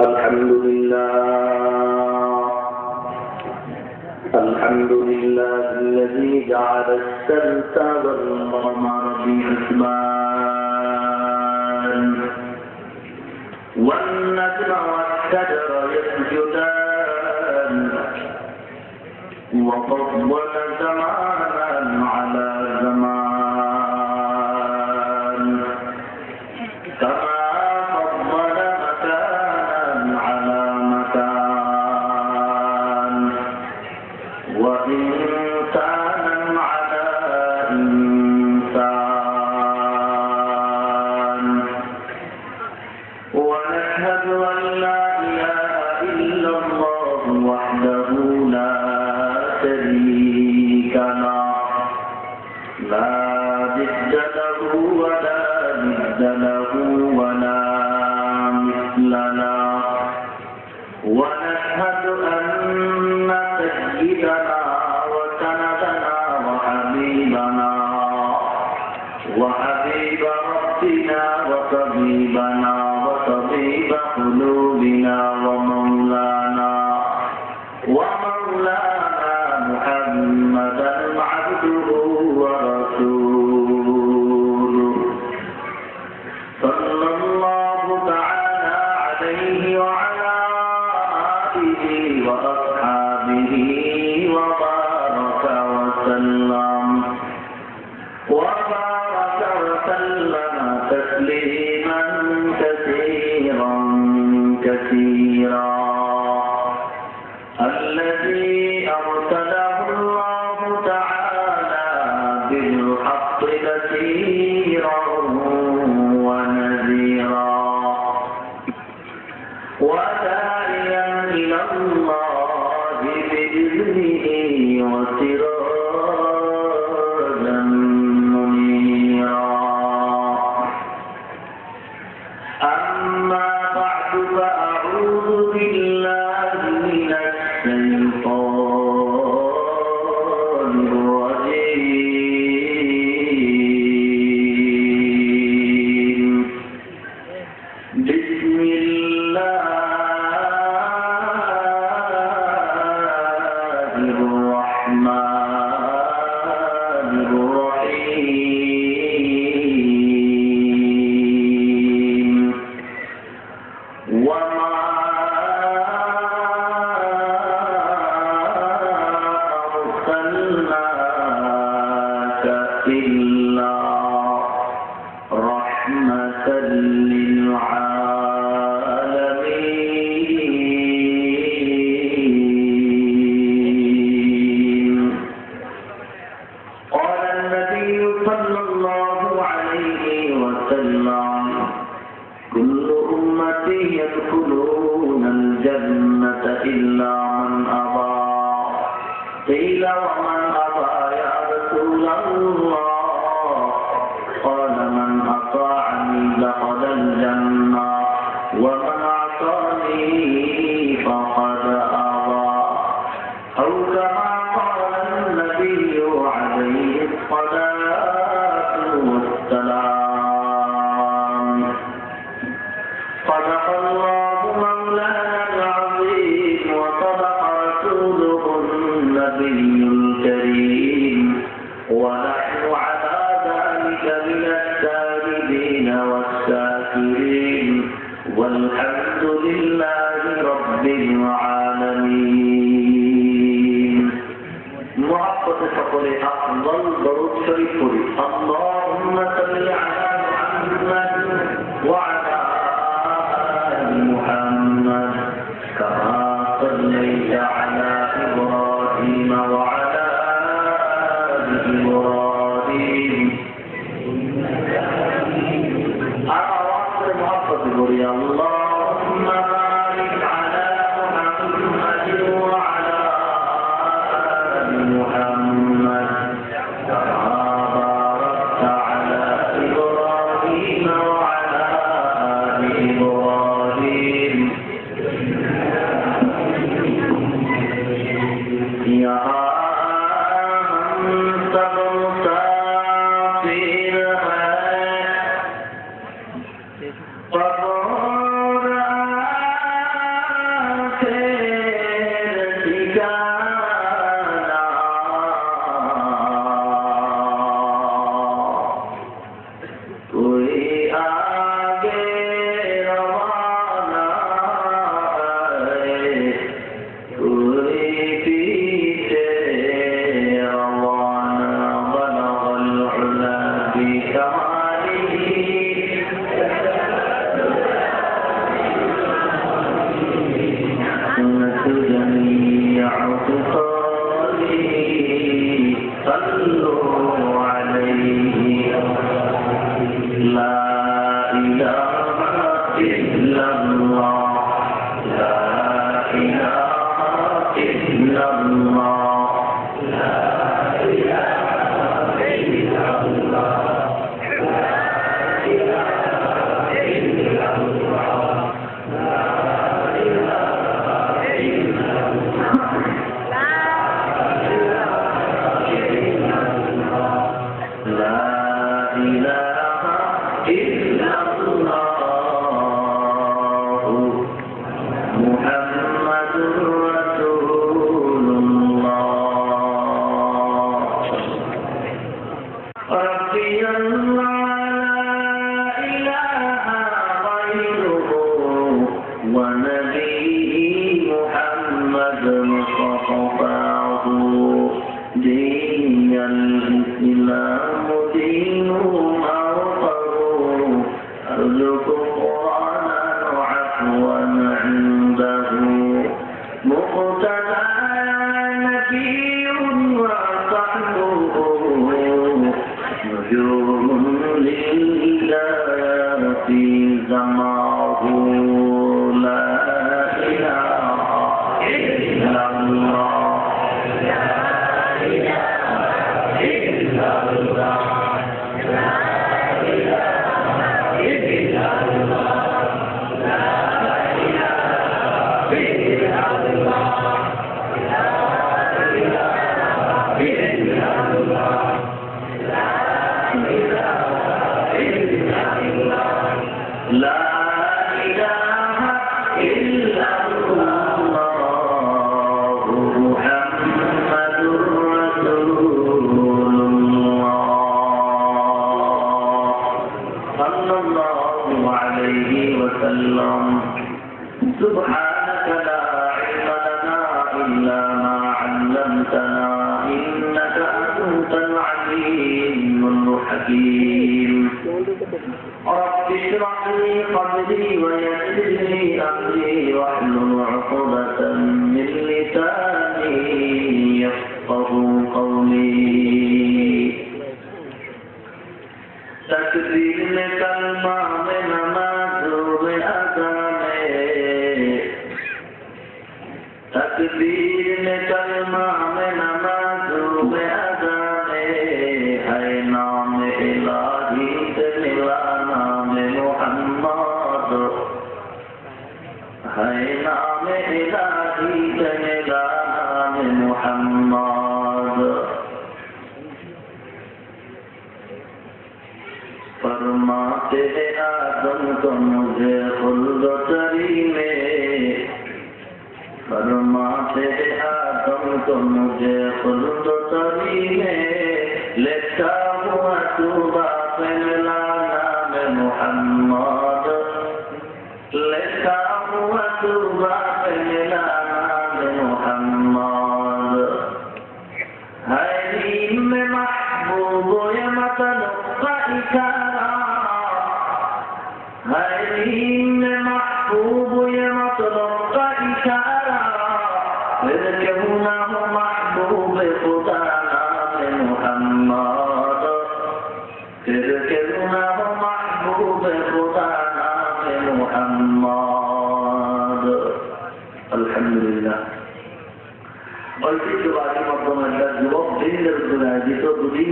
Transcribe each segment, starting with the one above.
الحمد لله. الحمد لله الذي جعل السبت والقمر بحسبان والنجم والشجر يسجدان. وفضل السماء يا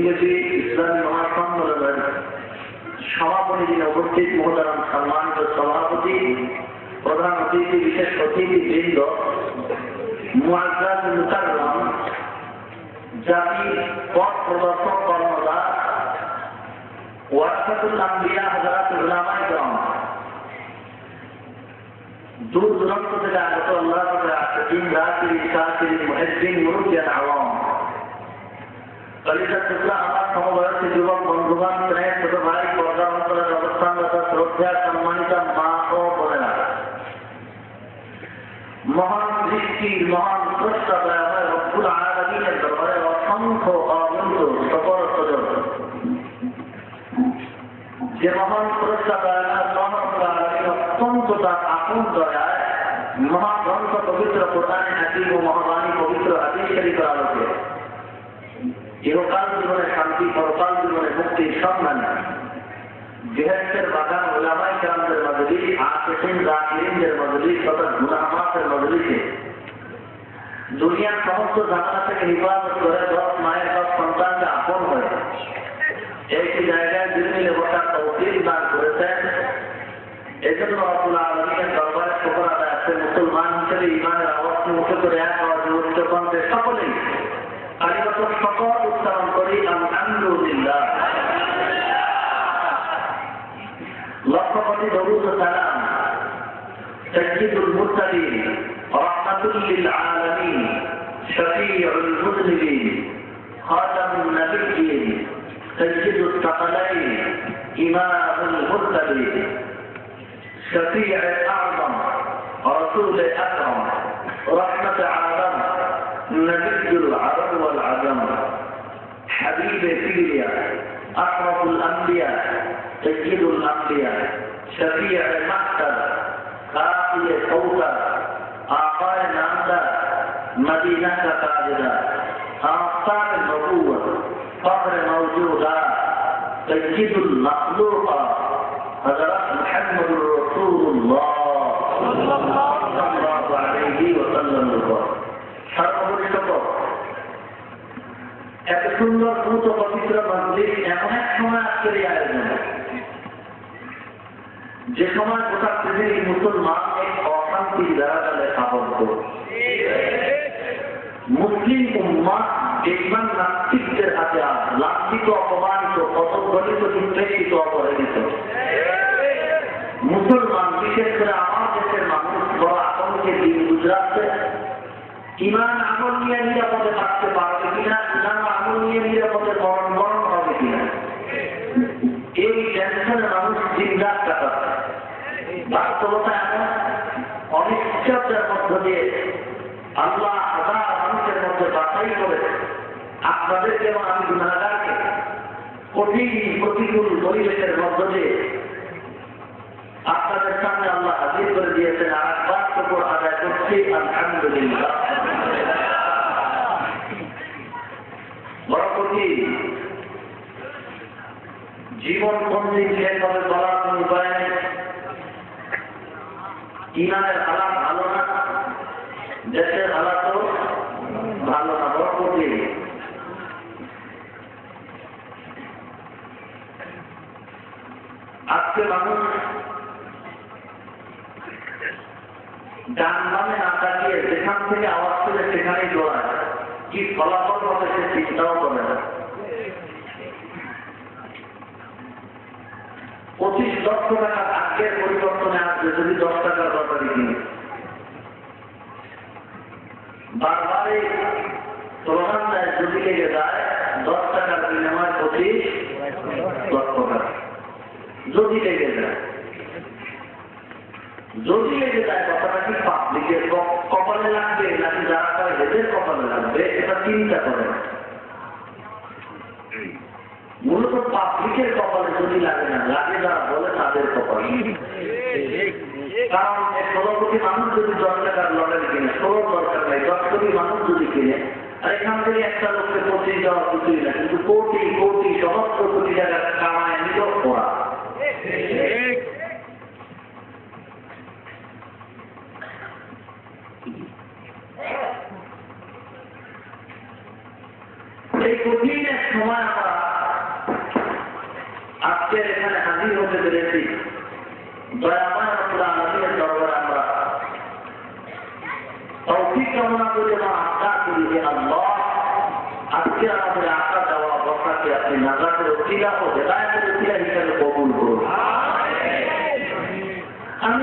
ব্যাপী ইসলামী মহাসম্মেলনের সমাপনী দিনে উপস্থিত মহতারাম সম্মানিত সভাপতি, প্রধান অতিথি, বিশেষ অতিথি বৃন্দ মুআজ্জাজ জাতি পথ প্রদর্শক কর্মদার ওয়ারাসাতুল আম্বিয়া হযরত উলামায়ে দূর দূরান্ত থেকে আগত আল্লাহ মুহিদ্দিন মুরুজিয়ান আওয়াম। কলিজা টুকরা আমার সমবয়সী যুবক বন্ধুবান স্নেহ ছোট ভাই পর্দা অঞ্চলের অবস্থানরত শ্রদ্ধা সম্মানিত মা যে মহান স্রষ্টা ইহকাল জীবনে শান্তি পরকাল জীবনে মুক্তির সম্মান গৃহস্থের বাগান, ওলামাই কেরামদের মজলিস আশেখিন রাকিরিনদের মজলিস তথা গুনাহমাতের মজলিসে দুনিয়ার সমস্ত ঝামেলা থেকে হিফাজত করে দশ মায়ের দশ সন্তানকে আপন হয়ে। একটি জায়গায় দিল্লি বসার شفيع أعظم رسول أكرم رحمة عالم نبي العرب والعجم حبيب فيليا أشرف الأنبياء سيد الأنبياء شفيع المحتر قاضي كوثر آقاء نامدة مدينة قادرة آفتاب النبوة فخر موجودات سيد المخلوقات حضرت পবিত্র পবিত্র এমন এক সময় আজকের এই আয়োজন যে সময় গোটা পৃথিবীর মুসলমান এক অশান্তির দ্বারা আবদ্ধ। মুসলিম উম্মাদ দেখবেন নাস্তিকদের হাতে লাঞ্ছিত, অপমানিত অপগলিত নির্যাতিত অপরাধিত মুসলমান, বিশেষ করে আমার দেশের মানুষ, বড় আতঙ্কে দিন গুজরাটে ইমান আমল নিয়ে নিরাপদে থাকতে পারবে কিনা, ইমান আমল নিয়ে নিরাপদে মরণ মরণ হবে কিনা? এই টেনশনে মানুষ জিন্দার কাটাচ্ছে বাস্তবতা এমন। অনিশ্চয়তার মধ্য দিয়ে আল্লাহ হাজার মানুষের মধ্যে বাছাই করে আপনাদের যেমন আমি গুণাগারকে কঠিন প্রতিকূল পরিবেশের মধ্য দিয়ে আপনাদের সামনে আল্লাহ হাজির করে দিয়েছেন, আর একবার টুকুর আদায় করছি, আলহামদুলিল্লাহ। বড় কঠিন জীবন দিন সেভাবে বলার কোন উপায় নেই। ইমানের হালাত ভালো না, দেশের হালাত ভালো না বড় কঠিন আজকে মানুষ ডান বামে না তাকিয়ে যেখান থেকে আওয়াজ করে সেখানেই দৌড়ায়। কি ফলাফল হবে সে চিন্তাও করে না। পঁচিশ লক্ষ টাকা ভাগ্যের পরিবর্তনে আসবে যদি দশ টাকার দরকারি কিনে বারবারই প্রধান দেয় যদি লেগে যায়, দশ টাকার বিনিময় পঁচিশ লক্ষ টাকা। যদি লেগে যায়। যদি লেগে যায়, কথাটা কি পাবলিকের কপালে লাগবে নাকি যারা তার হেদের কপালে লাগবে? এটা চিন্তা করে। মূলত পাবলিকের কপালে যদি লাগে না, লাগে যারা বলে তাদের কপালে। কারণ মানুষ যদি দশ টাকার কিনে ষোলো দরকার নাই, দশ কোটি মানুষ যদি কিনে, আর এখান থেকে একটা লোককে পঁচিশ কিছুই না কিন্তু কোটি কোটি কোটি টাকা কামায় নিল ওরা এই কঠিন এক সময় আমরা আজকে এখানে হাজির হতে পেরেছি। দয়াময় আমরা আলমীর দরবার আমরা তৌফিক কামনা করে বা আশা করি যে আল্লাহ আজকে আমাদের আশা দেওয়া বসাকে আপনি নাজাতের অতিলা ও হেদায়তের অতিলা হিসাবে কবুল করুন। আমি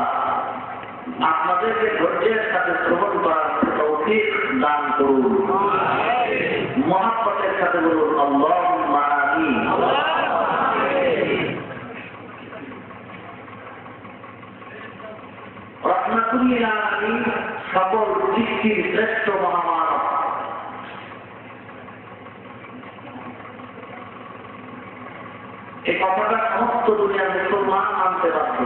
আপনাদেরকে ধৈর্যের সাথে শ্রবণ করার তৌফিক দান করুন। মহাপতের সাথে বলুন আল্লাহ সকল সৃষ্টির শ্রেষ্ঠ মহামানব। এই কথাটা সমস্ত দুনিয়ার মুসলমান মানতে বাধ্য।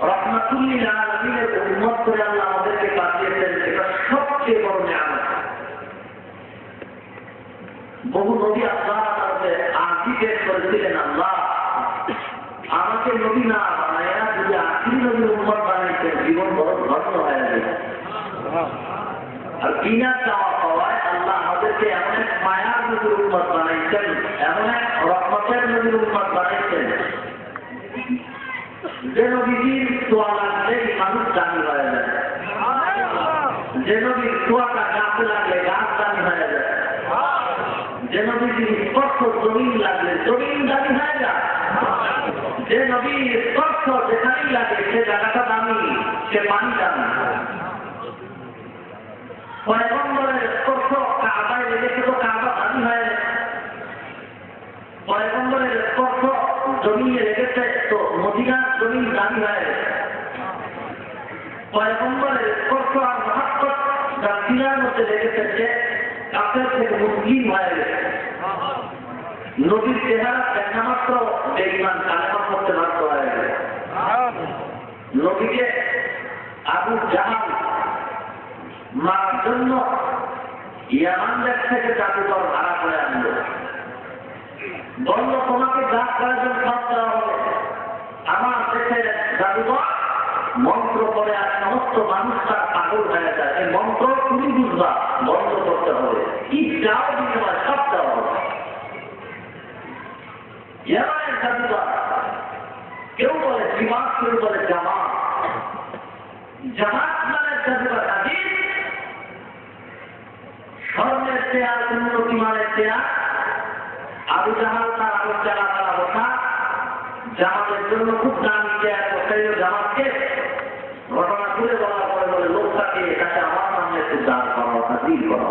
রহমাতুল্লিল আলমিনের উন্মত করে আল্লাহ আমাদেরকে নিয়ামত। বহু নদী আল্লাহ যে নবীজির দোয়া লাগলেই মানুষ দামি হয়ে যায়। যে নবীর দোয়াটা গাছে লাগলে গাছ দামি হয়ে যায়। যে নবীজির স্পর্শ জমিন লাগলে জমিন দামি হয়ে যায়। যে নবীর স্পর্শ যেখানেই লাগে সে জায়গাটা দামি, সে পানি দামি। পয়গম্বরের স্পর্শ কাবায় লেগেছে তো কাবা দামি হয়ে পয়গম্বরের স্পর্শ লেগেছে অধিকার দলিল দাবি হয় পয়গম্বরের স্পর্শ আর মহাত্মক গান্ধীরার মধ্যে লেগেছেন যে কাফের থেকে মুসলিম হয়ে নদীর চেহারা দেখা মাত্র বেইমান কালেমা করতে বাধ্য হয়ে গেছে। নদীকে আবু জাহান মারার জন্য ইয়ামান থেকে জাদুঘর ভাড়া করে আনলো। বলল, তোমাকে গাছ করার জন্য সব দেওয়া হবে। আমার দেশের জাদুঘর মন্ত্র করে আর সমস্ত মানুষ তার পাগল হয়ে যায়। এই মন্ত্র তুমি বুঝবা, বন্ধ করতে হবে। কি যাও দিতে পারে সব দেওয়া হবে জাদুঘর কেউ বলে সীমাত কেউ বলে জামা জামাত মানে জাদুঘর হাজির স্বর্ণের চেয়ার উন্নতি মানের চেয়ার। আবু জাহাজ তার আবু জাহাল জামাতের জন্য খুব দামি দেয় জামাতকে ঘটনা খুলে বলার পরে বলে, লোকটাকে এটাকে আমার সামনে একটু দান করা কথা দিল করা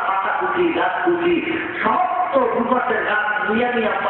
পাতা কুচি গাছ কুচি সমস্ত ভূপাতের গাছ নিয়ে নিয়ে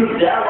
Yeah. down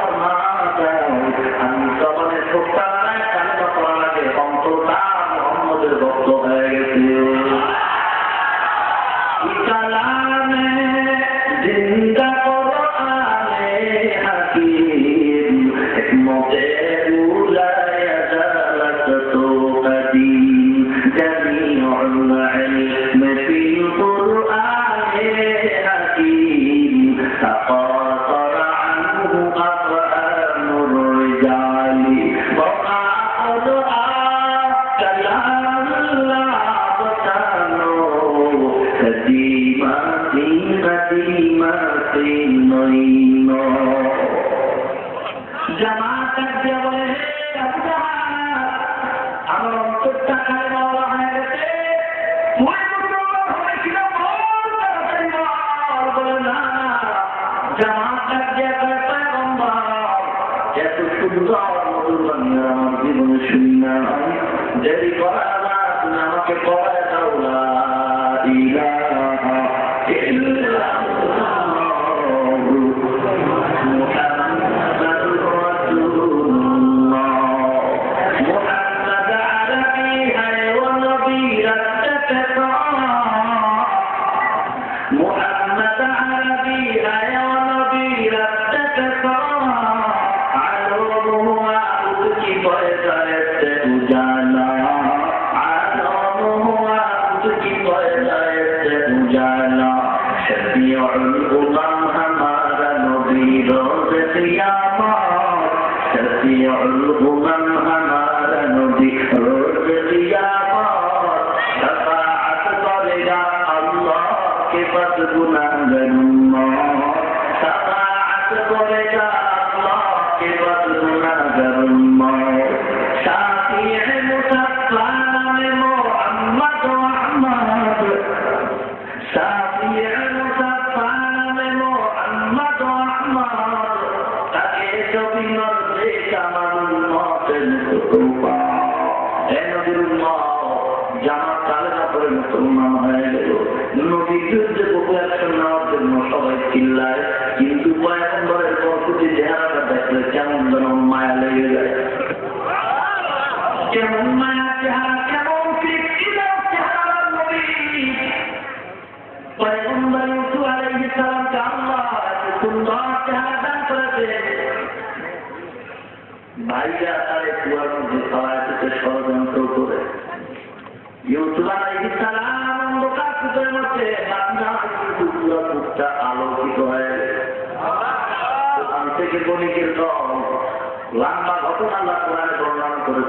إله إلا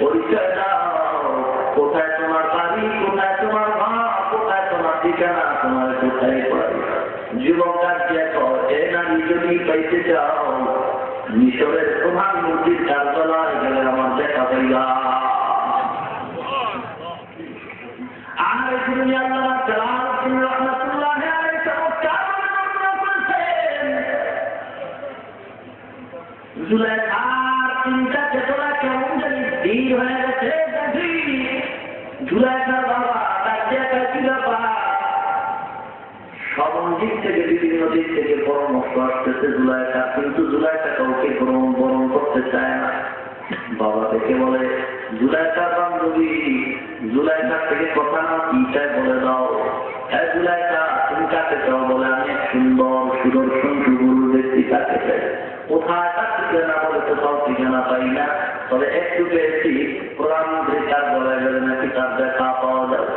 পরিচয় দাও। কোথায় তোমার বাড়ি, কোথায় তোমার মা, কোথায় তোমার ঠিকানা, তোমার কোথায় বাড়ি? যুবক ডাকিয়া কর, এ নারী যদি পাইতে চাও, মিশরের প্রধান মন্ত্রীর চারতলায় গেলে আমার দেখা পাইবা। আর দুনিয়া আল্লাহ জালাল রহমাতুল্লাহ আলাইহি চমৎকার জুলাই কিন্তু জুলাইটা কাউকে গ্রহণ বরণ করতে চায় না। বাবা থেকে বলে জুলাইটার বান্ধবী জুলাইটার থেকে কথা না চাই বলে দাও হ্যাঁ জুলাইটা তুমি কাকে চাও? বলে, আমি সুন্দর, সুদর্শন সুগুরু ব্যক্তি কাকে চাই? কোথায় ঠিকানা বলে ঠিকানা পাই না। তবে একটু প্রধানমন্ত্রী তার গেলে নাকি তার দেখা পাওয়া যাবে।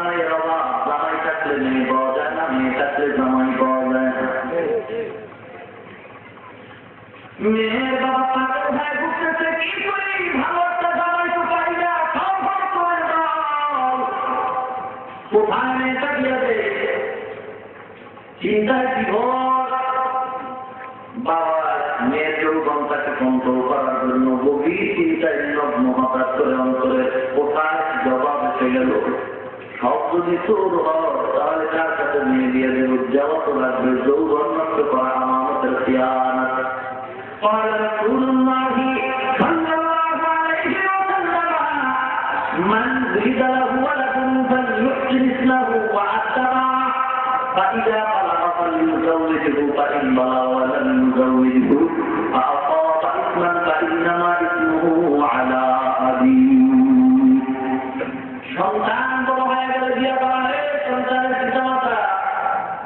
মেয়ের বাবা পাগল ভাই বুঝতেছে কি করি ভালো একটা জামাই তো পাই না, সব ভালো করে দাও। কোথায় মেয়েটা দিয়ে চিন্তায় বিভোর। বাবা, মেয়ের যৌবনটাকে কন্ট্রোল করার জন্য গভীর চিন্তায় নিমগ্ন হঠাৎ করে অন্তরে কোথায় জবাব এসে গেল। সব যদি চোর হয়, তাহলে কার কাছে মেয়ে দিয়ে দেব? তো লাগবে, যৌবন নষ্ট করা আমাদের খেয়ানত قال رسول الله صلى الله عليه وسلم من ولد له ولد فليحسن اسمه وأتبعه فإذا بلغ فليزوجه فإن بلغ ولم يزوجه فأصاب إثما فإنما إثمه على أبيه সন্তান বড় হয়ে গেলে বিয়ে করা হয় সন্তানের পিতামাতা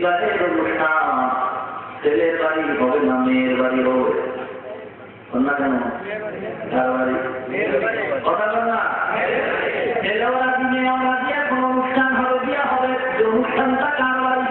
বিবাহের অনুষ্ঠান ছেলের বাড়ি হবে না, মেয়ের বাড়ি হবে? অনুষ্ঠান হবে, বিয়া হবে? যে অনুষ্ঠানটা কার বাড়ি?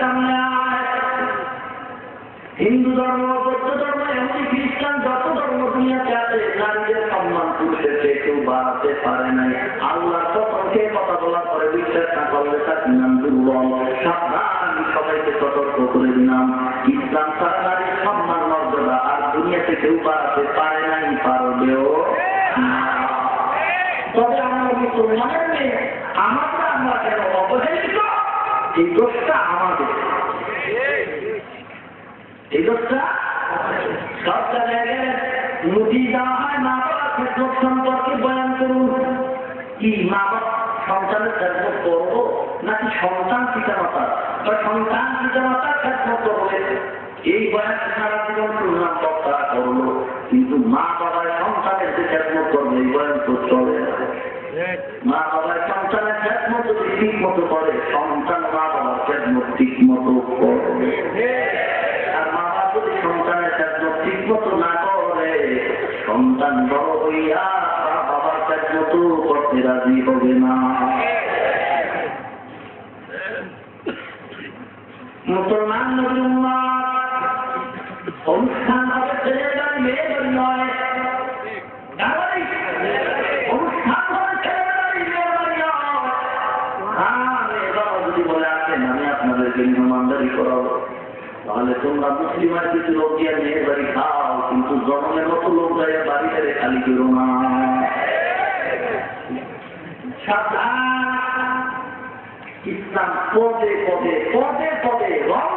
সামনে আয়। হিন্দু ধর্ম, বৌদ্ধ ধর্ম, এমনকি খ্রিস্টান, যত ধর্ম দুনিয়াতে আছে, নারীদের সম্মান পুরুষের কেউ বাড়াতে পারে নাই, আল্লাহ তখনকে কথা বলার পরে বিশ্বাস না করলে তার নাম দুর্বল। সাবধান, সবাইকে সতর্ক করে দিলাম। ইসলাম তার নারীর সম্মান, মর্যাদা, আর দুনিয়াতে কেউ বাড়াতে পারে নাই, পারবেও তবে আমরা মুসলমানের মেয়ে, আমাদের আমরা কেন অবহেলিত এই দোষটা আমাদের এই বয়ান করুন। কি মা বাবা সন্তানের করব নাকি সন্তান পিতামাতা বা সন্তান পিতামাতার খেদমত করবে? এই বয়ান কিছু লোক দিয়ে মেয়ে বাড়ি খাও, কিন্তু জনমের মতো লোক যায় বাড়িতে খালি করো না। ইসলাম পদে পদে পদে পদে রং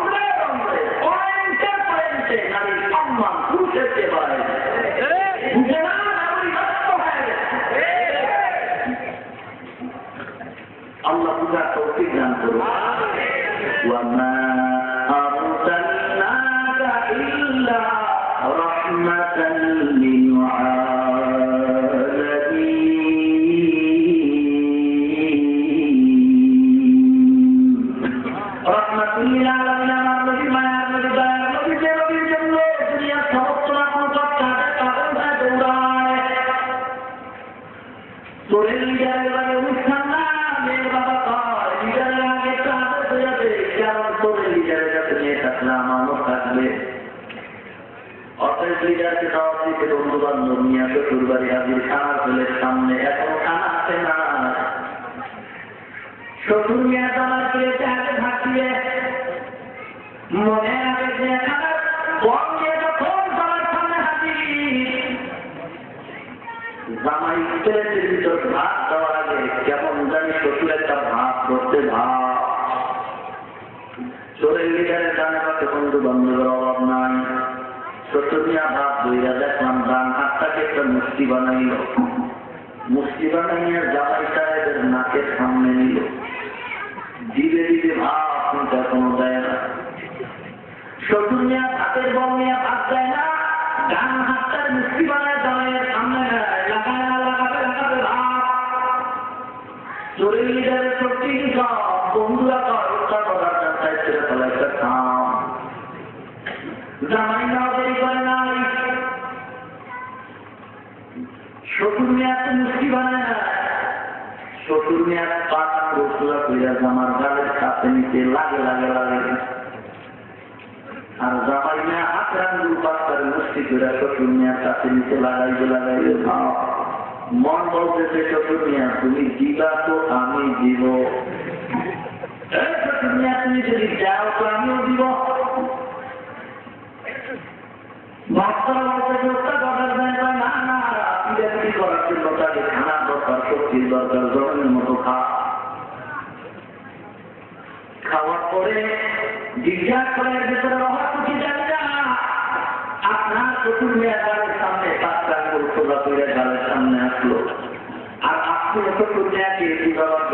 ক্রিয়েটিভ করার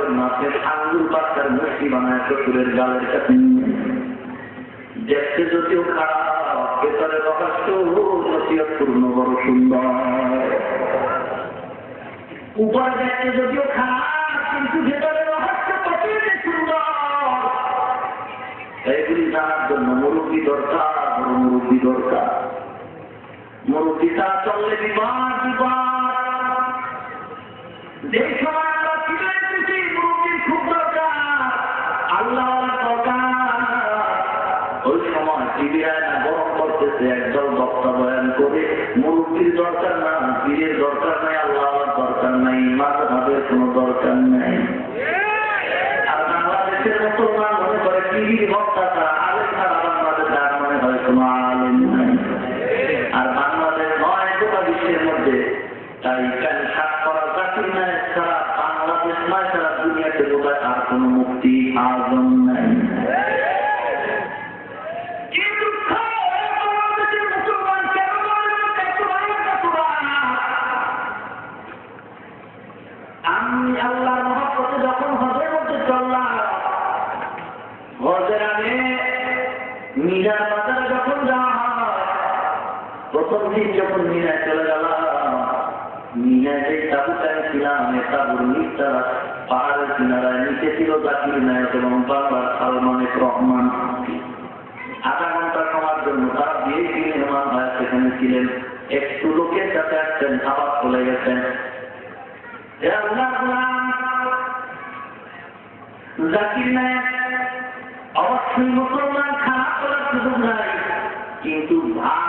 বড় সুন্দর। উপরে দেখতে যদিও খারাপ, কিন্তু ভেতরে রহস্য সুন্দর। এইগুলি জানার জন্য মুরব্বী দরকার, বড় দরকার। মুরব্বী তা চললে বিবাদ বিবাদ। যেই মুরব্বীর দরকার না পীরের দরকার নাই আল্লাহ দরকার নাই মাঝে কোনো দরকার ভাই একটু লোকের সাথে আসছেন, আবার চলে গেছেন। অবশ্যই মুসলমান খারাপ করার সুযোগ নাই, কিন্তু ভালো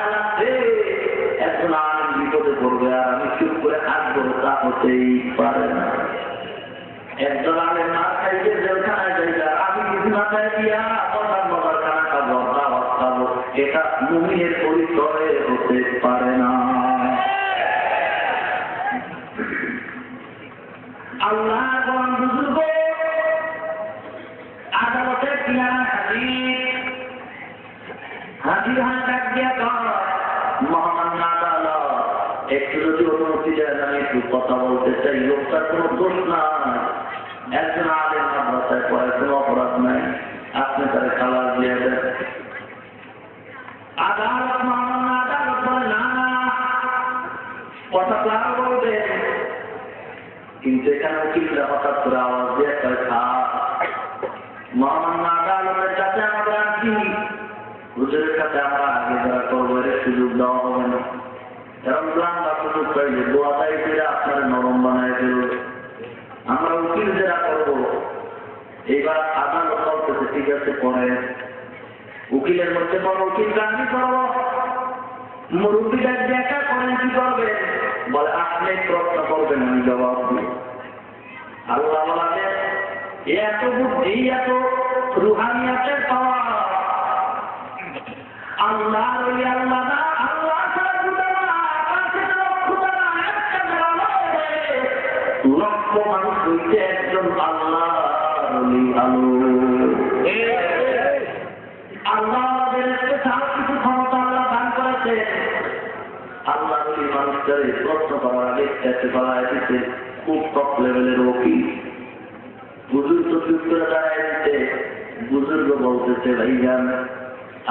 তা পারে না একজন আলেম না খাইতে জেলখানায় যাইবা আমি কিছু না দিয়া কথার বাবার খানা খাব দাওয়াত খাব এটা মুমিনের পরিচয় হতে পারে না। আল্লাহ বুজুর্গ আদালতের কিনারা হাজির। হাজির হয়ে ডাক দিয়া মহামান্য আদালত, একটু যদি অনুমতি দেয় আমি একটু কথা লোকটার কোনো দোষ নাই। একজন আলেম মাদ্রাসায় পড়ে কোনো অপরাধ নাই। আপনি তার খালাস দিয়ে দেন। আদালত মহামান্য আদালত না না। কথা তো আরও কিন্তু এখানে উকিলরা হঠাৎ করে আওয়াজ দিয়ে কয়, থাক। মহামান্য আদালতের কাছে আমাদের আছি হুজুরের কাছে আমরা আগে যারা করব সুযোগ দেওয়া হবে না। কারণ গ্রাম বা সুযোগ পাইলে দোয়াটাই এইবার আদালত বলতেছে ঠিক আছে, পরে উকিলের মধ্যে বড় উকিল গান্ধী করব মুরব্বীরা দেখা করেন কি করবেন বলে, আপনি প্রশ্ন করবেন, আমি জবাব দিব আল্লাহ বলে এত বুদ্ধি, এত রুহানিয়াতের পাওয়া। আল্লাহ আল্লাহ আল্লাহ লক্ষ মানুষ হইতে একজন আল্লাহ। আল্লাহ আমাদের স্পেশাল কিছু ক্ষমতা আল্লাহ দান করেছে আল্লাহ ওই মানুষটারে প্রশ্ন করার আগে চেষ্টা করা দিতে খুব টপ লেভেলের উকিল বুজুর্গ চুপ করে দাঁড়ায় দিতে বুজুর্গ বলতেছে ভাই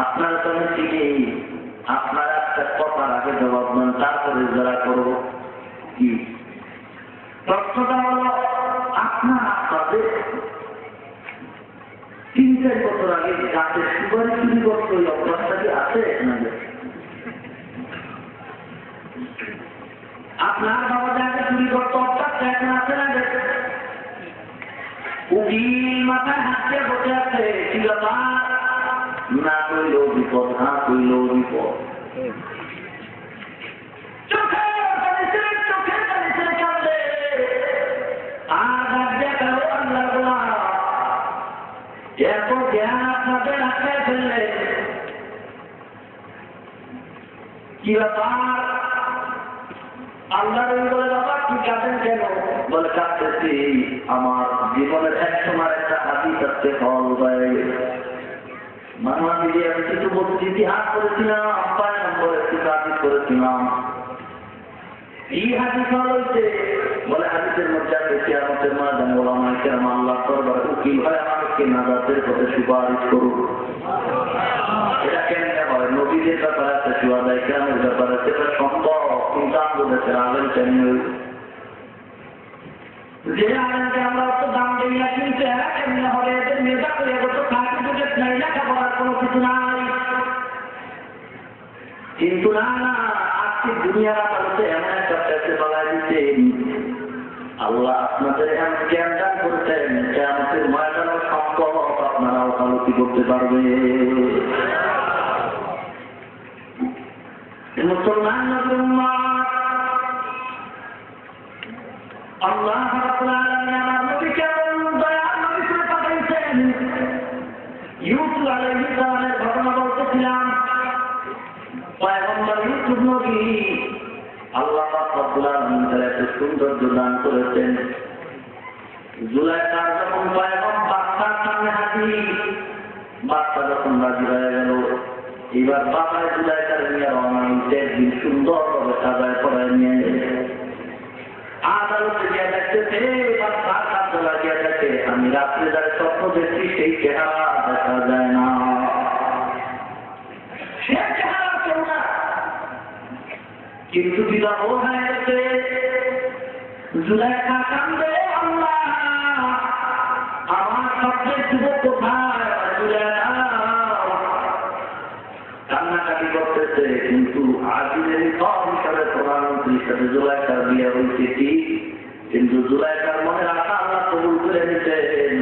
আপনার তো আমি চিনি আপনার একটা কথার আগে জবাব দেন তারপরে যারা করব কি প্রশ্নটা হলো আপনার আপনাদের তিন চার বছর আগে গাছের সুপারি চুরি করতে ওই অভ্যাসটা কি আছে? আপনার বাবা যাকে চুরি করতো অভ্যাসটা এখন আছে না উকিল মাথায় হাত বসে আছে ব্যাপার না কইলেও বিপদ, না কইলেও বিপদ। আল্লাহ বলে, বাবা কি কাঁদেন কেন? বলে, কাঁদতেছি। আমার জীবনের এক সময় একটা হাতি কাটতে ফল গেছে। বাংলা আমি কিছু বলছি, ইতিহাস করেছিলাম আব্বায় নম্বর একটু কাজ করেছিলাম এই হাতি ফল বলে, হাদিসের মধ্যে আছে, কিয়ামতের ময়দানে ওলামায়ে কেরাম আল্লাহ দরবারে উকিল হয় আমাকে নাজাতের পথে সুপারিশ এটা নবীদের ব্যাপারে আছে সুয়াদায় কেরামের ব্যাপারে? আছে এটা সম্ভব কিন্তু আন্দোলনের আলেন কেমনে যে আমরা দাম দিই না কোনো না আজকে দুনিয়ার আদালতে এমন একটা পেতে বলা দিতে আল্লাহ আপনাদের এমন জ্ঞান করে পাঠাইছেন ইউসুফ আলাইহিস সালামের ঘটনা বলতেছিলাম পয়গম্বর ইউসুফ নবী আল্লাহ তার এত সৌন্দর্য দান করেছেন। জুলাইকার যখন পয়গম বাচ্চার সামনে হাজির বাচ্চা যখন রাজি হয়ে এবার বাবায় জুলাইকার নিয়ে রওনা হইতে একদিন সুন্দরভাবে সাজায় পড়ায় নিয়ে গেলে আদালতে গিয়ে দেখতেছে বাচ্চা কাজ লাগিয়ে দেখে, আমি রাত্রে যারা স্বপ্ন দেখছি, সেই চেহারা দেখা যায় না। কিন্তু বিবাহ হয়ে গেছে। জুলাইখা কান্দে আমার সবচেয়ে যুবক কোথায়? করতেছে কিন্তু আজিদের কম হিসাবে প্রধানমন্ত্রী হিসাবে জুলাইকার বিয়ে হয়েছে ঠিক কিন্তু জুলাইকার মনে রাখা আল্লাহ কবুল করে নিতেন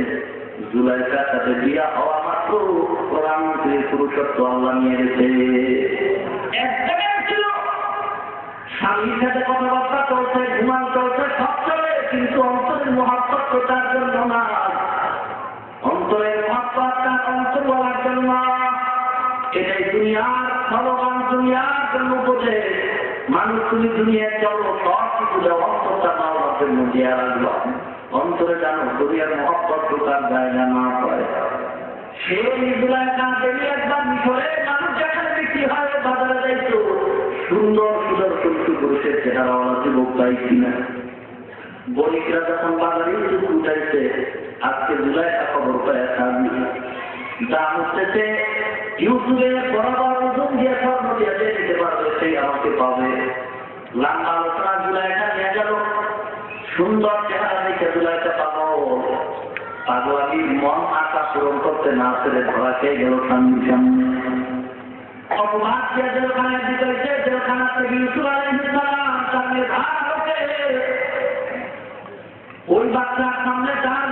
জুলাইকার সাথে বিয়া হওয়া মাত্র প্রধানমন্ত্রীর পুরুষত্ব আল্লাহ নিয়ে গেছে। স্বামীর সাথে কথাবার্তা চলছে, ঘুমান চলছে, সব চলে, কিন্তু অন্তরের মহাত্ম তার জন্য না অন্তরের মহাত্ম তার অন্তর বলার জন্য এটাই দুনিয়ার ভগবান দুনিয়ার জন্য বোঝে মানুষ তুমি দুনিয়ায় চলো, সব অন্তরটা মাওলাতের মধ্যে আর আসলো অন্তরে জানো, দুনিয়ার মহব্বত ঢোকার জায়গা না পায় সেই নিগুলায় না দেখলে একবার মিশরে মানুষ যেখানে বিক্রি হয় বাজারে যাইতো। সুন্দর সুদর্শন পুরুষের চেহারা ওরা যুবক পাই কিনা। বণিকরা যখন বাজারে উঠাইছে, আজকে জুলাইটা খবর পায় থাকবি দাম উঠতেছে যে দিতে পারবে সেই আমাকে পাবে। লম্বা আলোচনা জুলাইটা নিয়ে গেল। সুন্দর চেহারা দেখে জুলাইটা পাবো। মন আশা পূরণ করতে না পেরে ধরা খেয়ে গেল সামনে জেলখানায় দিতে হয়েছে, জেলখানা থেকে সামনে ধার ওই বাচ্চার সামনে তার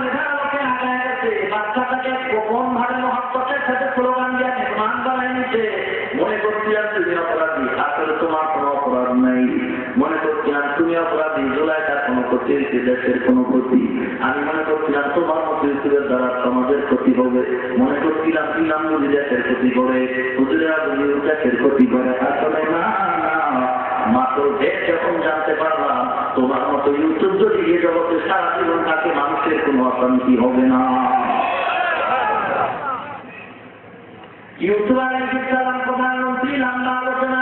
হয়েছে দেশের কোনো ক্ষতি, আমি মনে করছিলাম তোমার মতো দ্বারা সমাজের ক্ষতি হবে। মনে করছিলাম বুঝি দেশের ক্ষতি করে, হুজুরেরা বুঝি দেশের ক্ষতি করে। আসলে না মাত্র দেশ যখন জানতে পারলাম, তোমার মতো ইউটিউব যদি এ জগতে সারা জীবন থাকে, মানুষের কোনো অশান্তি হবে না। প্রধানমন্ত্রী লম্বা আলোচনা।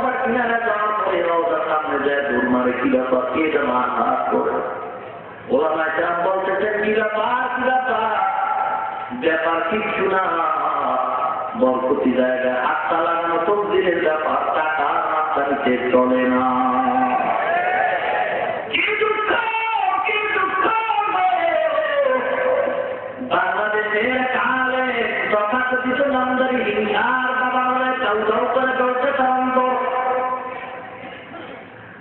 কি ব্যাপার কে যেন আঘাত করে ওলামা একরাম বলতেছেন কি ব্যাপার কি ব্যাপার ব্যাপার কিচ্ছু না। জায়গায় তবদিলের ব্যাপার, টাকা চলে না। বাংলাদেশের কালে তথাকথিত নামদারি হিংসার বাবা চাউ চাউ করে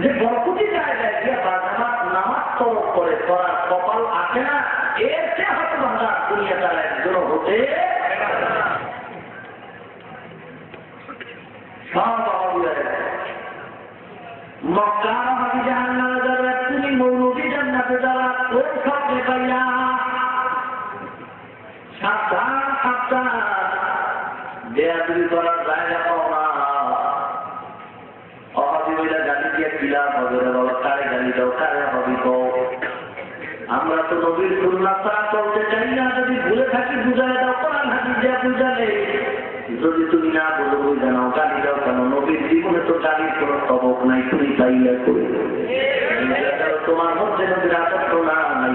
যে বরকুটি জায়গায় গিয়ে বাজামাত নামাজ তরফ করে করার কপাল আছে না, এর চেয়ে হতভাগা দুনিয়া তার একজন হতে মক্কা হাবি জাহান্নামে যাবে তুমি মৌলবী জান্নাতে পাইয়া সাবধান সাবধান। দেয়াদুরি করার নবীর চলতে চাই না, যদি ভুলে থাকি, বুঝায় দাও, কোরআন বুঝালে। যদি তুমি না বলো বুঝে গালি দাও কেন, নবীর জীবনে তো গালির কোনো তবক নাই, তুমি করে। তোমার মধ্যে নদীর আদর্শ না নাই,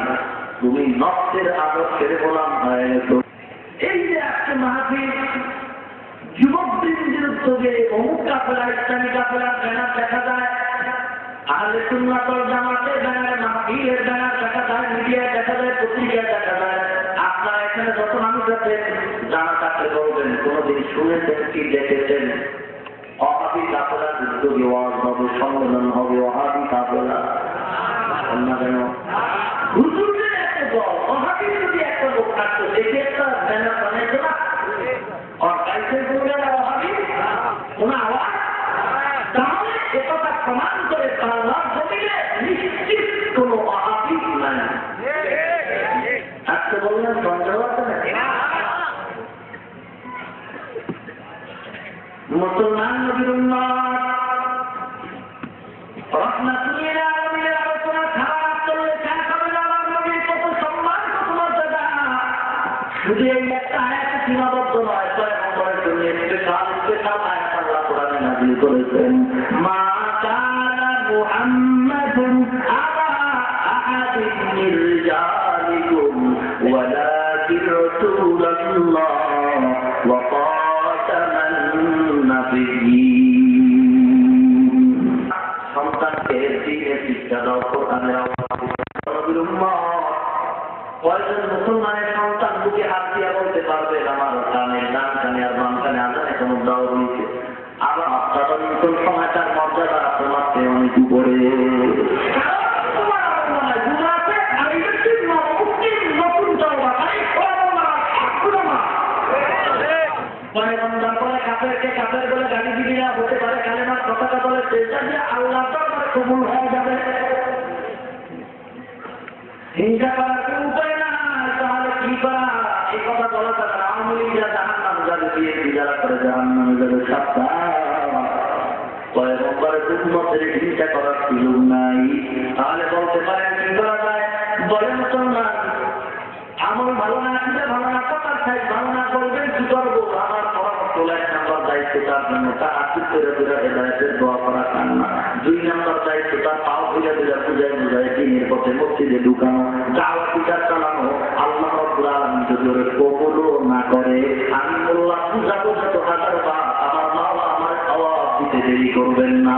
তুমি নষ্টের গেছো। এই যে আজকে উদ্যোগে অমুক ইসলামী ব্যানার দেখা যায়। আহলে ব্যানার মাহফিলের ব্যানার দেখা দেখেছেন অহাবি কাপড়া উদ্যোগে বিবাহ হবে, সম্মেলন হবে, অহাবি কাপড়া অন্য কেন? হুজুরের একটা দল যদি একটা লোক থাকতো সেটি একটা উন্মতের হিংসা করার সুযোগ নাই। তাহলে বলতে পারেন, কি করা যায়? বলে মুসলমান আমল ভালো না আসলে ভালো না কথার চাই ভালো না করবেন কি করব? আমার পরামর্শ এক নাম্বার দায়িত্ব তার জন্য, তার আশি করে ধরে হেদায়তের দোয়া করা কান না দুই নাম্বার দায়িত্ব তার পাও ধীরে ধীরে পূজায় বুঝায় দিনের পথে মসজিদে ঢুকানো দাওয়া বিচার চালানো। আল্লাহ রব্বুল আলামিন যদি না করে, আমি বললাম পূজা পর্যন্ত হাজার বার আমার মা আমার খাওয়া দিতে দেরি করবেন না।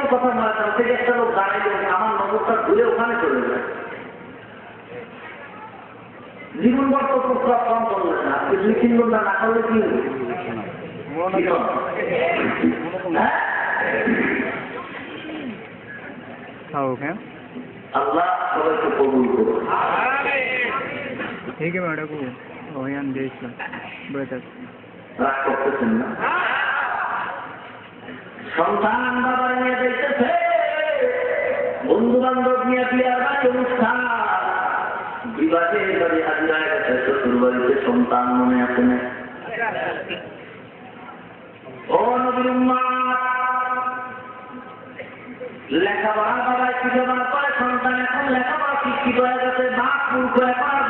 দ্বিতীয় কথা নয় তার থেকে একটা লোক দাঁড়িয়ে আমার নজরটা ঘুরে ওখানে চলে যায় জীবন বর্ত প্রস্তাব কম করলেন না আপনি দুই তিন ঘন্টা না করলে কি হবে? কি হবে? হ্যাঁ? हाँ हो गया আল্লাহ সবাইকে কবুল করুন ठीक है मैडम को वही हम देख लो बेहतर রাগ করতেছেন না সন্তান বাবার নিয়ে দেখতেছে বন্ধু বান্ধব নিয়ে বিয়ার বাড়ি অনুষ্ঠান। বাড়ি গেছে শ্বশুর বাড়িতে সন্তান মনে আছে না? লেখাপড়া খুঁজে বার করে? সন্তান এখন লেখাপড়া শিক্ষিত হয়ে গেছে, বাপ মূর্খ এখন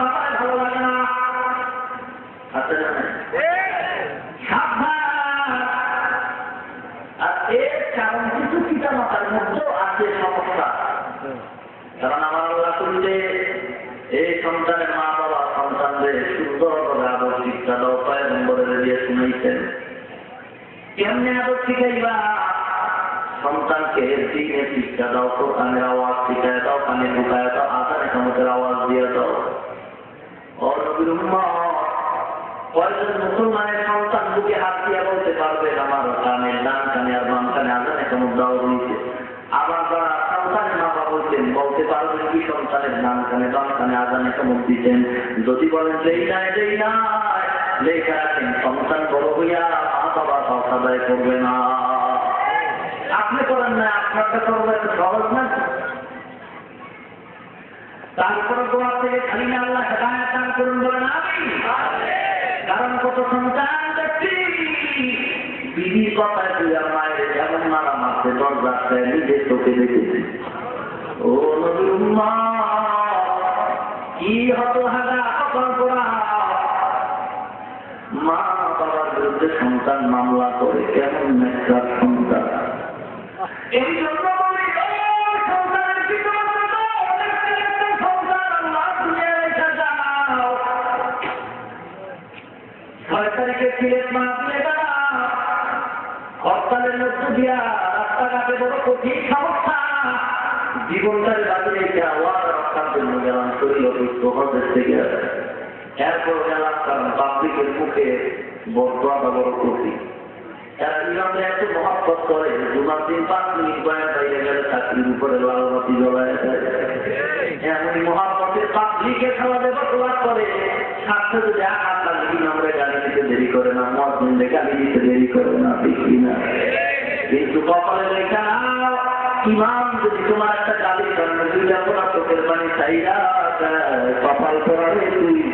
কেমনে আদর শিখাইবা সন্তানকে দিনে শিক্ষা দাও কানের আওয়াজ শিখায় দাও কানে ঢুকায় দাও আধারে কামতের আওয়াজ দিয়ে দাও। বলতে পারবে কি সন্তানের ডান কানে, বাম কানে আজানে কেমন দিতেন যদি বলেন, যেই নাই যেই নাই। সন্তান বড় হইয়া বাবা সব করবে না। আপনি করেন না আপনারটা সহজ না তারপরে থেকে খালি না আল্লাহ দান করুন কারণ কত সন্তান আর মায়ের যেমন মারা মারছে চোখে দেখেছি। ও উম্মা, কি হত হাগা সন্তান মামলা করে, কেমন সন্তান? ছয় তারিখে হরতালের জীবনটার রেখে আওয়াজ রক্ষার জন্য গেলাম, শরীর অসুস্থ, হজের থেকে এরপর গেলাম পাবলিকের মুখে মহাব্বত করে দিন উপরে গাড়ি দেরি করে না গাড়ি দেরি করে না না? কিন্তু কপালে লেখা, ইমাম যদি তোমার একটা গাড়ির কারণে দুইটা পোড়া চোখের কপাল তুই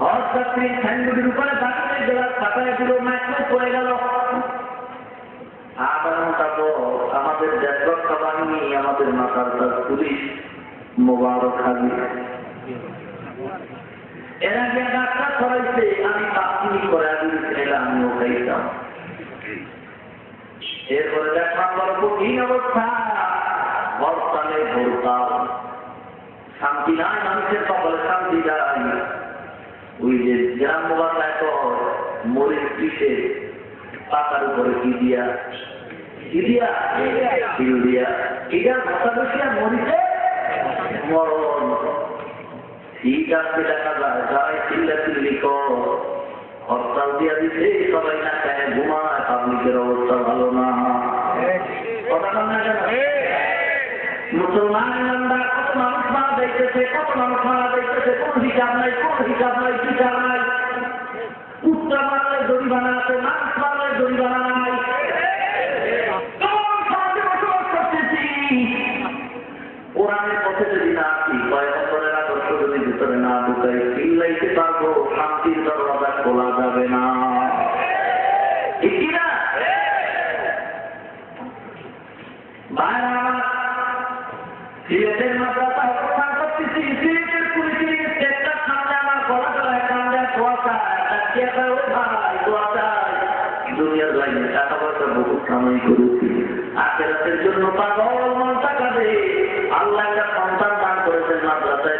হজ পড়ে গেল। আমাদের দেশরক্ষা বাহিনী, আমাদের তার পুলিশ মোবারক এরা যে ডাক্তার করাইছে আমি করে খাইতাম এরপরে বড় কঠিন অবস্থা। ভরতাম শান্তি নাই, মানুষের কপালে শান্তি নাই। ওই যে গ্রাম বাংলায় তো মরিচ পিসে পাতার উপরে কি দিয়া? কি দিয়া? দিয়া। মরণ। ঠিক আছে, দেখা যায় চিল্লা চিল্লি হরতাল দিয়া সবাই না খায়, ঘুমায়, পাবলিকের অবস্থা ভালো না। মুসলমান কত মানুষ মারা যাইতেছে, কত মানুষ মারা যাইতেছে কোন হিসাব নাই কোন হিসাব নাই হিসাব নাই। কুত্তা মারলে জরিমানা আছে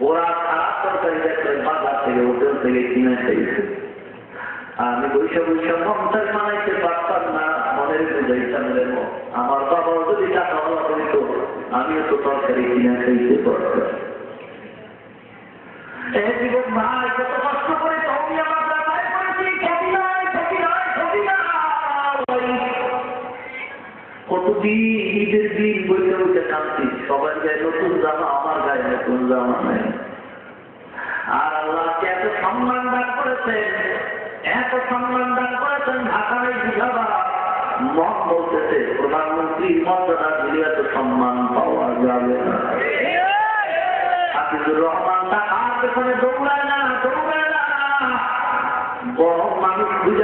ওরা খারাপ তরকারি দেখলে বাজার থেকে হোটেল থেকে কিনে খেয়েছে আমি মানাইতে পারতাম না, মনের মন। আমার বাবাও যদি টাকা হওয়া হইত আমিও তো তরকারি কিনে ছবি কতদিন ঈদের দিন বইতে বইতে কাঁদছি নতুন জামা, আমার গায়ে নতুন জামা নাই। আর আল্লাহকে এত সম্মান দান করেছেন? এত সম্মান দান করেছেন ঢাকার এই বিধবা মন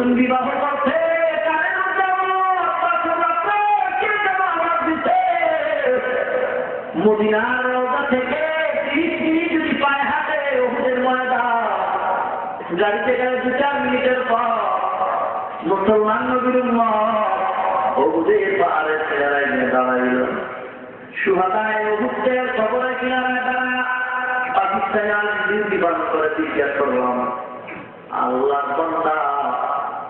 নতুন বিবাহ করছে। মদিনার থেকে যদি পায়ে হাতে ওহুদের ময়দান। গাড়িতে গেলে দু চার মিনিটের পর মুসলমান নবীর দাঁড়াইল। সুহাদায় পাকিস্তানে করে জিজ্ঞাসা করলাম আল্লাহ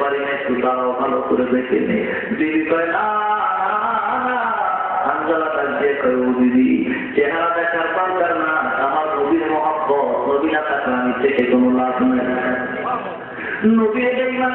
পারি না একটু দাঁড়াও ভালো করে দেখে নে। বিবি কয় না না, না তার যে কয় দিদি চেহারা দেখার দরকার না আমার নবীর মহব্বত নবী না থাকলে আমি থেকে কোনো লাভ নেই। নবী এটা ইমান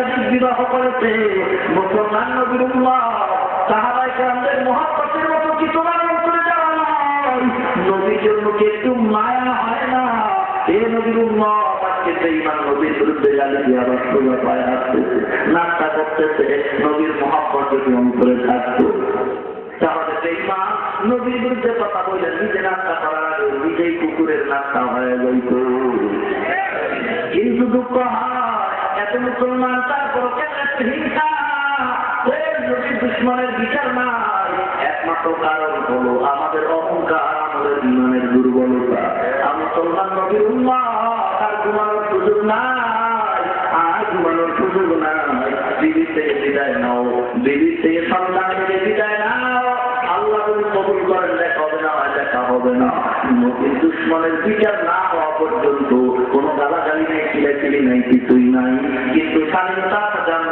একাধিক বিবাহ করেছে। মুসলমান নবীর উল্লাহ সাহাবাই গ্রামদের মহাপতের মতো কি তোমার অন্তরে যাওয়া নবীর জন্য কি একটু মায়া হয় না। এ নবীর উম্মত আজকে বেঈমান নবীর বিরুদ্ধে নাস্তা হয়ে কিন্তু দুঃখ হয় এত মুসলমান তারপর হিংসা? দুশ্মনের বিচার নাই। একমাত্র কারণ হলো আমাদের অহংকার, আমাদের ইমানের দুর্বলতা। আমি মুসলমান নবীর উন্মা আর ঘুমানোর সুযোগ নাই। আর ঘুমানোর সুযোগ নাই। দিদি থেকে বিদায় নাও বিবির থেকে সন্তান নবীর দুশ্মনের বিচার না হওয়া পর্যন্ত কোনো গালাগালি নাই চিলাচিলি নাই, কিছুই নাই, কিন্তু স্বাধীনতা সাথে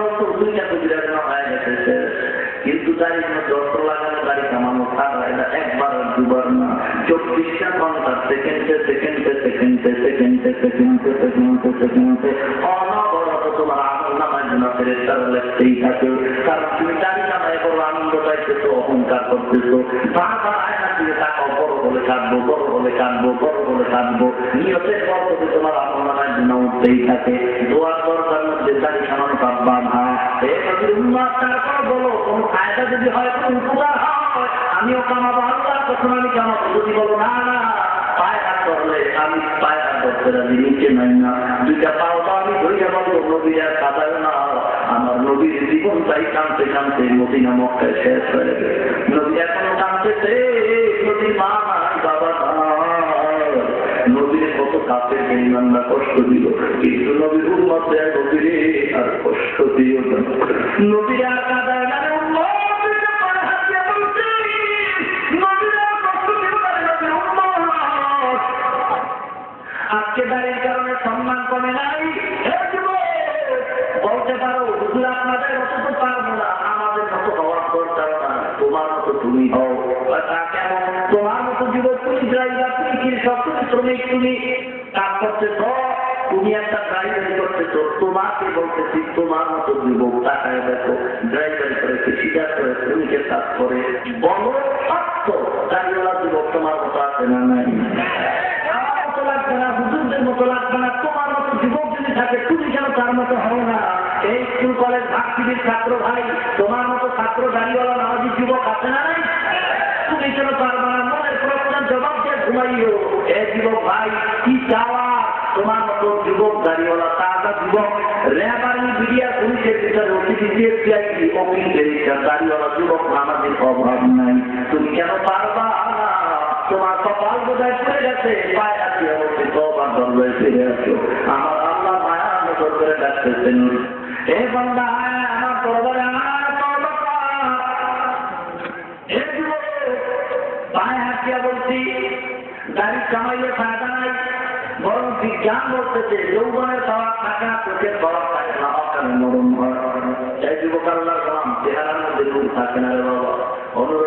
বলতো দুইটা হয়ে গেছে কিন্তু দাঁড়িয়ে মধ্যে লাগানো দাড়ি কামানো এটা একবার দুবার না। চব্বিশটা ঘণ্টা সেকেন্ডে সেকেন্ডে সেকেন্ডে সেকেন্ডে সেকেন্ডে সেকেন্ডে সেকেন্ডে। অনবরত তোমার জন্য ফেরেস্তার লেখতেই বলে কাঁদবো, বড় বলে কাঁদবো, বড় বলে তোমার আমল নামায় জন্য উঠতেই থাকে। দোয়ার দরকার মধ্যে দাড়ি সামানো পাববা বলো, কোন যদি হয় আমিও কামাবো আল্লাহ, তখন আমি কামাবো। বলো না না পায়ে হাত আমি পায়ে নিচে নাই না। দুইটা পাও তো আমি ধরিয়া বলব নবী আর না। আমার নবীর জীবন তাই মদিনা মক্কায় শেষ হয়ে গেছে নবী এখনও কানতেছে নদীর মা বাবা নবীর কত বেইমানরা কষ্ট দিল, কিন্তু নবীর উন্মত নবীরে আর কষ্ট দিও না। নবীর না আজকে কারণে সম্মান কমে নাই। বলতে পারো, হুজুর আপনাদের মতো তো পারব না, আমাদের মতো হওয়ার দরকার না তোমার মতো তুমি হও। তোমার মতো যুবক তুমি ড্রাইভার তুমি কৃষক, তুমি শ্রমিক, তুমি কাজ করতেছ, তুমি একটা ড্রাইভারি করতেছ, তোমাকে বলতেছি, তোমার মতো যুবক টাকায় দেখো ড্রাইভারি করে কৃষিকাজ করে শ্রমিকের কাজ করে, বলো, সত্য গাড়িওয়ালা যুবক তোমার মতো আছে না নাই? মতো লাগবে না তোমার মতো যুবক যদি থাকে, তুমি কেন তার মতো হও না। এই স্কুল কলেজ ভার্সিটির ছাত্র ভাই, তোমার মতো ছাত্র গাড়িওয়ালা নামাজি যুবক আছে না নাই? তুমি কেন পারবে না মনের প্রশ্নের জবাব দিয়ে ঘুমাইও। এ যুবক ভাই, কি চাওয়া? তোমার মতো যুবক গাড়িওয়ালা তাজা যুবক র্যাব আর্মি মিডিয়া পুলিশের ভিতরে অতিথি সিআইডি অফিস গাড়িওয়ালা যুবক আমাদের অভাব নাই। তুমি কেন পারবা?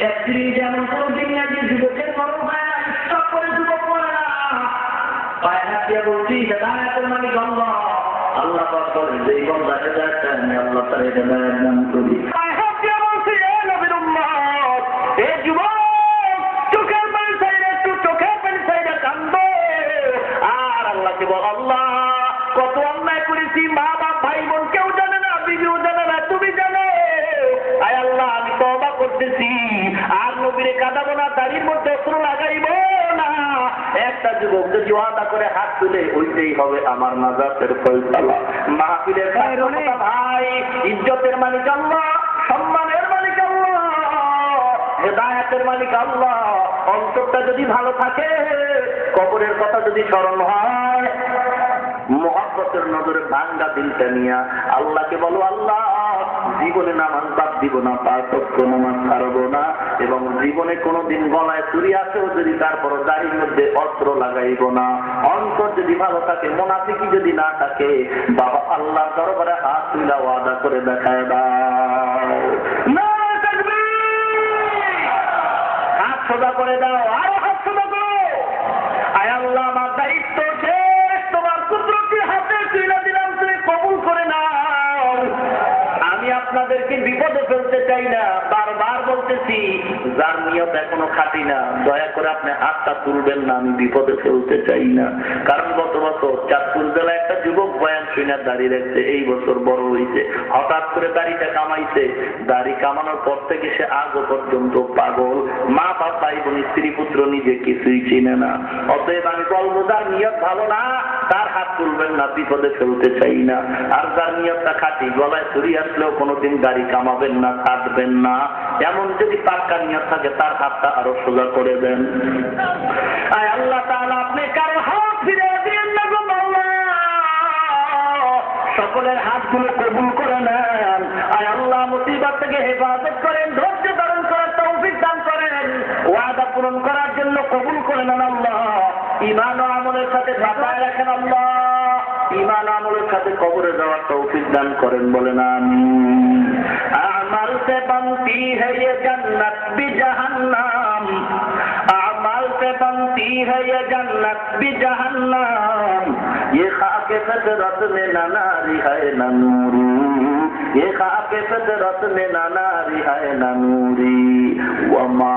স্ত্রী যেমন কোনদিন না যে যুবকের মরণ হয় না ইচ্ছা করে যুবক মরে না। পায়ে হাত দিয়ে বলছি দাদা এখন মানে আল্লাহ আল্লাহ পাক বলেন যে বন্ধা হেদায়তটা আমি আল্লাহ তার এটা দান করি। নবীরে কাঁদাবো না দাড়ির মধ্যে অস্ত্র লাগাইব না। একটা যুবক যদি ওয়াদা করে হাত তুলে ওইটাই হবে আমার নাজাতের ফয়সালা। মাহফিলের ভাই ইজ্জতের মালিক আল্লাহ সম্মানের মালিক আল্লাহ হেদায়তের মালিক আল্লাহ। অন্তরটা যদি ভালো থাকে কবরের কথা যদি স্মরণ হয় মহাব্বতের নজরে ভাঙ্গা দিলটা নিয়া আল্লাহকে বলো আল্লাহ জীবনে নামাজ বাদ দিব না পার্থক্য নামাজ ছাড়বো না, এবং জীবনে কোনোদিন গলায় চুরি আসেও যদি তারপর দাড়ির মধ্যে অস্ত্র লাগাইব না। অন্তর যদি ভালো থাকে মোনাফিকি যদি না থাকে, বাবা আল্লাহ দরবারে হাত তুলা ওয়াদা করে দেখায় আল্লাহ, আমার দায়িত্ব শেষ, তোমার কুদরতির হাতে তুলে দিলাম, তুমি কবুল করে আপনাদেরকে বিপদে ফেলতে চাই না বলতেছি, যার নিয়ত এখনও খাটি না, দয়া করে আপনি হাতটা তুলবেন না, আমি বিপদে ফেলতে চাই না। কারণ গত বছর চাঁদপুর জেলায় একটা যুবক বয়ান শুনে দাঁড়িয়ে রাখছে, এই বছর বড় হয়েছে। হঠাৎ করে দাড়িটা কামাইছে। দাড়ি কামানোর পর থেকে সে আজও পর্যন্ত পাগল। মা বাপ ভাই বোন স্ত্রী পুত্র নিজে কিছুই চিনে না। অতএব আমি বলব, যার নিয়ত ভালো না, তার হাত তুলবেন না, বিপদে ফেলতে চাই না। আর যার নিয়তটা খাটি, গলায় চুরি আসলেও কোনোদিন গাড়ি কামাবেন না কাটবেন না। এমন যদি পাক্কা নিয়ত থাকে, তার হাতটা আরও সোজা করে দেন। আয় আল্লাহ আপনি কারও হাত ফিরে দিন না গো সকলের হাতগুলো কবুল করে নেন। আয় আল্লাহ মুসিবত থেকে হেফাজত করেন, ধৈর্য ধারণ করার তৌফিক দান করেন। ওয়াদা পূরণ করার জন্য কবুল করে নেন আল্লাহ। ইমান ও আমলের সাথে ঢাকায় রাখেন আল্লাহ। ইমান আমলের সাথে কবরে যাওয়ার তৌফিক দান করেন বলে না আমাল সে বান্তি হে জান্নাত বি জাহান্নাম। আমাল সে বান্তি হে জান্নাত বি জাহান্নাম। ये खाके फतरत में नाना रिहाय न नूरी ये खाके फतरत में नाना रिहाय न नूरी वमा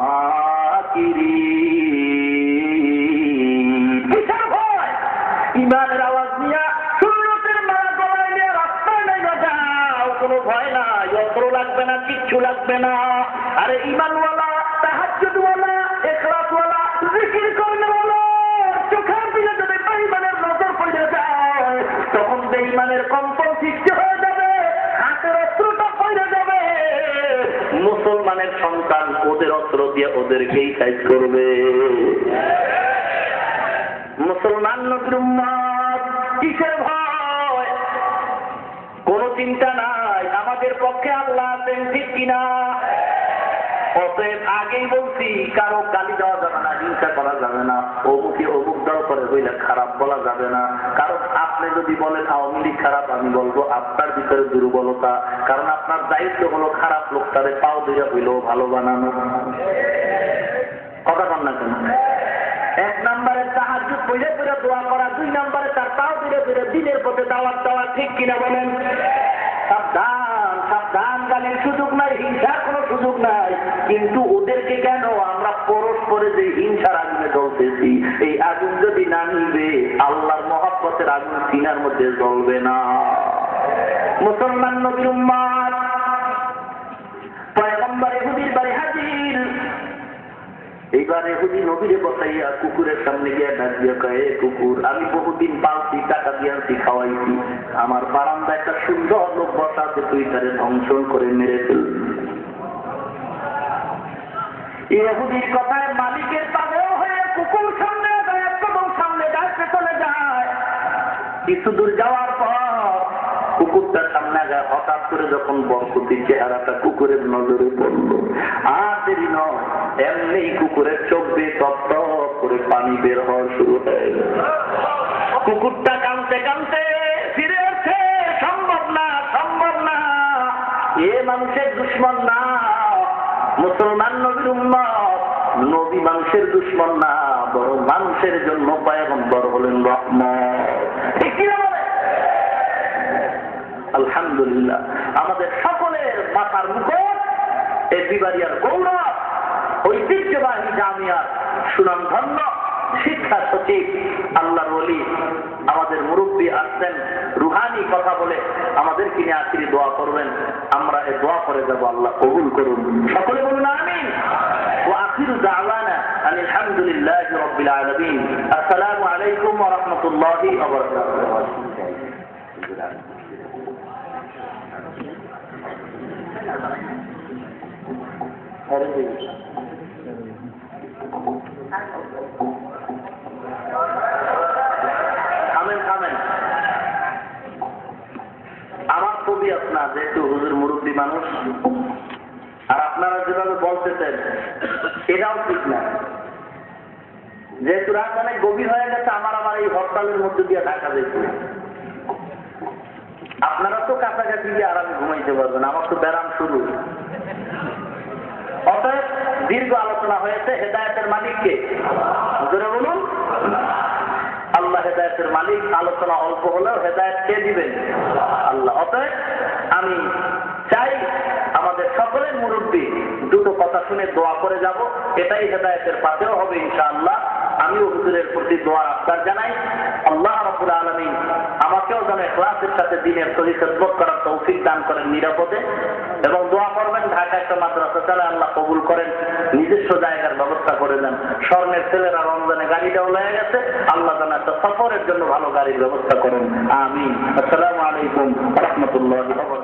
না, কিচ্ছু লাগবে না। আরে ইমানওয়ালা ইখলাসওয়ালা জিকির করেনওয়ালা যদি বেঈমানের নজর পড়ে যায়, তখন বেঈমানের কম্পন সৃষ্টি হয়ে যাবে, হাতের অস্ত্রটা পড়ে যাবে। মুসলমানের সন্তান ওদের অস্ত্র দিয়ে ওদেরকেই সাইজ করবে। মুসলমান উম্মত কিসের ভয়? কোন চিন্তা নাই। আমাদের পক্ষে আল্লাহ আছেন, ঠিক কিনা? অতএব আগেই বলছি, কারও গালি দেওয়া যাবে না, হিংসা করা যাবে না, অমুকে অমুক দল করে হইলে খারাপ বলা যাবে না। কারণ আপনি যদি বলেন আওয়ামী লীগ খারাপ, আমি বলব আপনার ভিতরে দুর্বলতা, কারণ আপনার দায়িত্ব হলো খারাপ লোকটারে পাও দিয়ে হইলেও ভালো বানানো। কথা কন না কেন? এক নম্বরে সাহায্য পড়ে পড়ে দোয়া করা, দুই নম্বরে তার পাও ধীরে ধীরে দিনের পথে দাওয়াত দেওয়া, ঠিক কিনা বলেন? সাবধান সাবধান গালির সুযোগ নাই, হিংসার কোনো সুযোগ নাই। কিন্তু ওদেরকে কেন আমরা পরস্পরে যে হিংসার আগুনে জ্বলতেছি এই আগুন যদি না নিবে, আল্লাহর মহাব্বতের আগুন সিনার মধ্যে জ্বলবে না। মুসলমান নবীর উম্মাদ, পয়গম্বর ইহুদির বাড়ি হাজির। এইবার এহুদি নবীরে বসাইয়া কুকুরের সামনে গিয়ে ডাক দিয়ে কুকুর, আমি বহুদিন পালছি, টাকা দিয়েছি খাওয়াইছি। আমার বারান্দা একটা সুন্দর লোক বসা আছে, তুই তারে ধ্বংস করে মেরে ইহুদির কথায় মালিকের পাগল হয়ে কুকুর সামনে যায় সামনে যায় পেছনে যায়। কিছু দূর যাওয়ার পর কুকুরটার সামনে আগে হঠাৎ করে যখন বরকতির চেহারাটা কুকুরের নজরে পড়ল, আর দেরি নয়, এমনি কুকুরের চোখ দিয়ে করে পানি বের হওয়া শুরু হয়ে কুকুরটা মানুষের দুশ্মন না। মুসলমান নবীর উম্মত, নবী মানুষের দুশ্মন না বড় মানুষের জন্য পায়গম্বর হলেন আলহামদুলিল্লাহ। আমাদের সকলের মাথার মুখত এপিবাড়িয়ার গৌরব মুরব্বী আসছেন রুহানি কথা বলে আমাদের কিনে আখিরি দোয়া করবেন আমরা এই দোয়া করে যাব আল্লাহ কবুল করুন সকলে বলুন আমিন ও আখির দাওয়ানা আন আলহামদুলিল্লাহ রাব্বিল আলামিন আসসালামু আলাইকুম ওয়া রাহমাতুল্লাহি ওয়া বারাকাতুহু Thank you. ছবি আপনার, যেহেতু হুজুর মুরব্বী মানুষ, আর আপনারা যেভাবে বলতেছেন, এটাও ঠিক না। যেহেতু রাত অনেক গভীর হয়ে গেছে, আমার আমার এই হরতালের মধ্যে দিয়ে ঢাকা যেত আপনারা তো কাছাকাছি গিয়ে আরামে ঘুমাইতে পারবেন, আমার তো ব্যারাম শুরু। অতএব দীর্ঘ আলোচনা হয়েছে, হেদায়তের মালিককে। হেদায়তের মালিক, আলোচনা অল্প হলেও হেদায়ত কে দিবেন? আল্লাহ। অতএব আমি চাই আমাদের সকলের মুরব্বী দুটো কথা শুনে দোয়া করে যাব। এটাই হেদায়তের পাশেও হবে ইনশাআল্লাহ। আমিও হুজুরের প্রতি দোয়ার আবদার জানাই। আল্লাহ রাবুল আলমিন আমাকেও যেন ক্লাসের সাথে দিনের সহি খেদমত করার তৌফিক দান করেন নিরাপদে। এবং দোয়া করবেন ঢাকা একটা মাদ্রাসা চালে আল্লাহ কবুল করেন। নিজস্ব জায়গার ব্যবস্থা করে দেন। স্বর্ণের ছেলেরা রমজানে গাড়িটাও লেগে গেছে। আল্লাহ তালা একটা সফরের জন্য ভালো গাড়ির ব্যবস্থা করেন। আমি আসসালামু আলাইকুম রহমতুল্লাহ